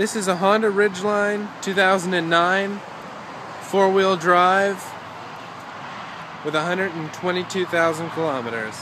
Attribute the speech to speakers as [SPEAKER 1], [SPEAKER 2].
[SPEAKER 1] This is a Honda Ridgeline 2009 four-wheel drive with 122,000 kilometers.